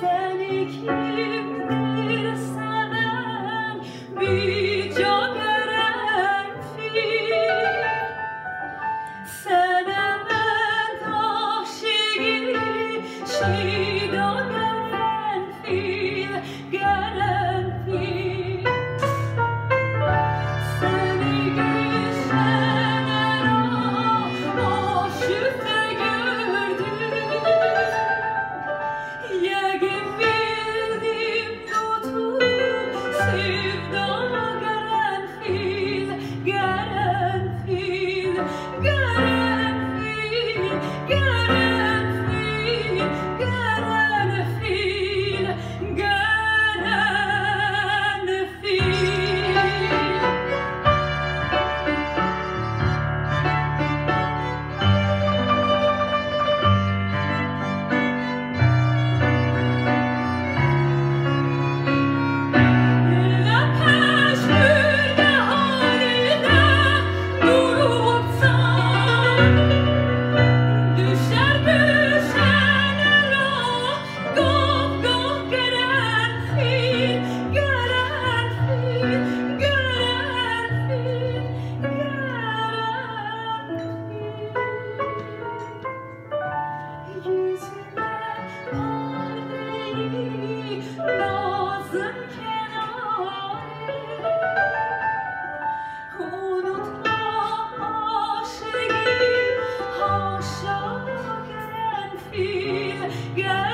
Seni kimdir good.